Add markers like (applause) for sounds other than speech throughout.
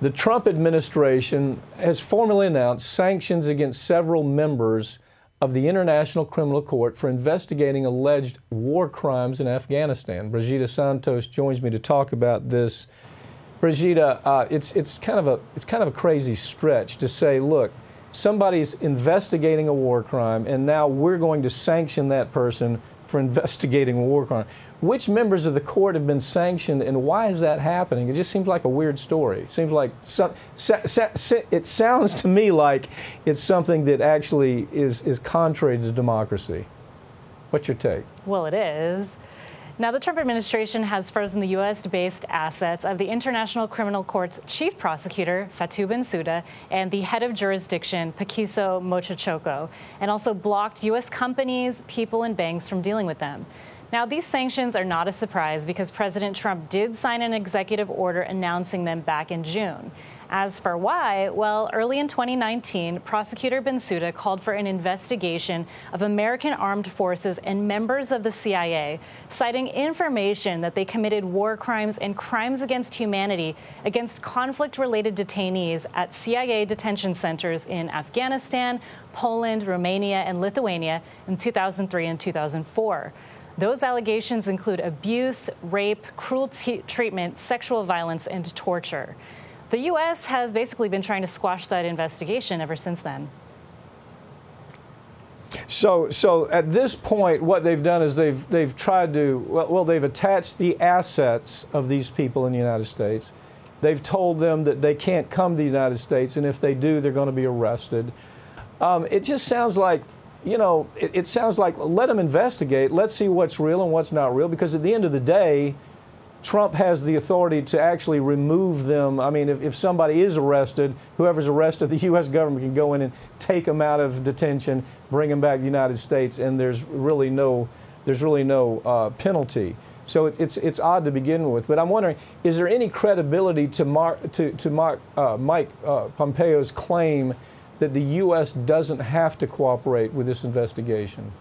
The Trump administration has formally announced sanctions against several members of the International Criminal Court for investigating alleged war crimes in Afghanistan. Brigida Santos joins me to talk about this. Brigida, uh, it's, it's, kind of a, it's kind of a crazy stretch to say, look, somebody's investigating a war crime, and now we're going to sanction that person for investigating war crimes. Which members of the court have been sanctioned, and why is that happening? It just seems like a weird story. It seems like some, it sounds to me like it's something that actually is, is contrary to democracy. What's your take? Well, it is. Now, the Trump administration has frozen the U.S. based assets of the International Criminal Court's chief prosecutor, Fatou Bensouda, and the head of jurisdiction, Phakiso Mochochoko, and also blocked U.S. companies, people, and banks from dealing with them. Now, these sanctions are not a surprise because President Trump did sign an executive order announcing them back in June. As for why, well, early in 2019, prosecutor Bensouda called for an investigation of American armed forces and members of the CIA, citing information that they committed war crimes and crimes against humanity against conflict related detainees at CIA detention centers in Afghanistan, Poland, Romania, and Lithuania in 2003 and 2004. Those allegations include abuse, rape, cruel treatment, sexual violence, and torture. The U.S. has basically been trying to squash that investigation ever since then. So, so at this point, what they've done is they've they've tried to well, well, they've attached the assets of these people in the United States. They've told them that they can't come to the United States, and if they do, they're going to be arrested. Um, it just sounds like, you know, it, it sounds like let them investigate. Let's see what's real and what's not real, because at the end of the day, Trump has the authority to actually remove them. I mean, if, if somebody is arrested, whoever's arrested, (laughs) the U.S. government can go in and take them out of detention, bring them back to the United States, and there's really no, there's really no uh, penalty. So it, it's it's odd to begin with. But I'm wondering, is there any credibility to Mark to to Mark, uh, Mike uh, Pompeo's claim that the U.S. doesn't have to cooperate with this investigation?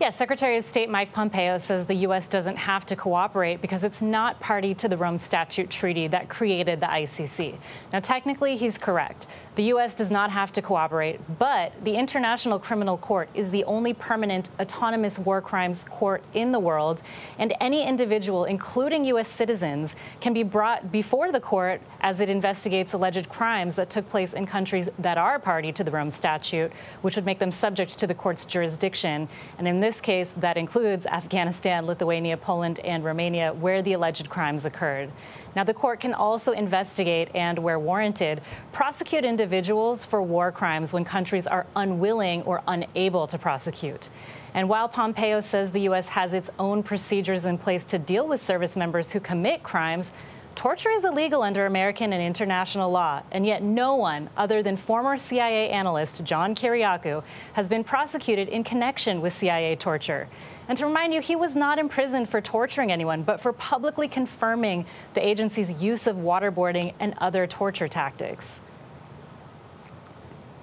Yes, Secretary of State Mike Pompeo says the U.S. doesn't have to cooperate because it's not party to the Rome Statute Treaty that created the ICC. Now, technically, he's correct. The U.S. does not have to cooperate, but the International Criminal Court is the only permanent autonomous war crimes court in the world, and any individual, including U.S. citizens, can be brought before the court as it investigates alleged crimes that took place in countries that are party to the Rome Statute, which would make them subject to the court's jurisdiction. And in this case, that includes Afghanistan, Lithuania, Poland, and Romania, where the alleged crimes occurred. Now, the court can also investigate and, where warranted, prosecute individuals for war crimes when countries are unwilling or unable to prosecute. And while Pompeo says the U.S. has its own procedures in place to deal with service members who commit crimes, Torture is illegal under American and international law, and yet no one other than former CIA analyst John Kiriakou has been prosecuted in connection with CIA torture. And to remind you, he was not imprisoned for torturing anyone, but for publicly confirming the agency's use of waterboarding and other torture tactics.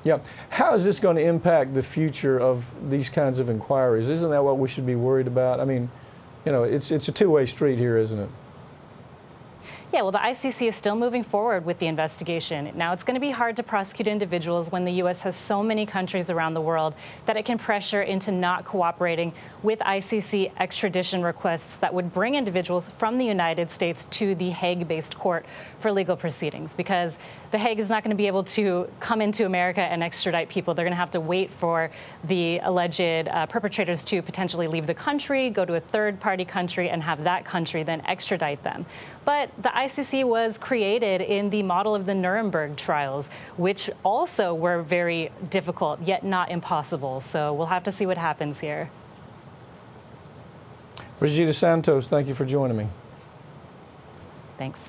Yeah. How is this going to impact the future of these kinds of inquiries? Isn't that what we should be worried about? I mean, you know, it's, it's a two way street here, isn't it? Yeah, well, the ICC is still moving forward with the investigation. Now, it's going to be hard to prosecute individuals when the U.S. has so many countries around the world that it can pressure into not cooperating with ICC extradition requests that would bring individuals from the United States to the Hague based court for legal proceedings because The Hague is not going to be able to come into America and extradite people. They're going to have to wait for the alleged uh, perpetrators to potentially leave the country, go to a third party country, and have that country then extradite them. But the ICC was created in the model of the Nuremberg trials, which also were very difficult, yet not impossible. So we'll have to see what happens here. Brigida Santos, thank you for joining me. Thanks.